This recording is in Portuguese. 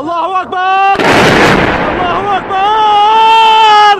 Allahu Akbar!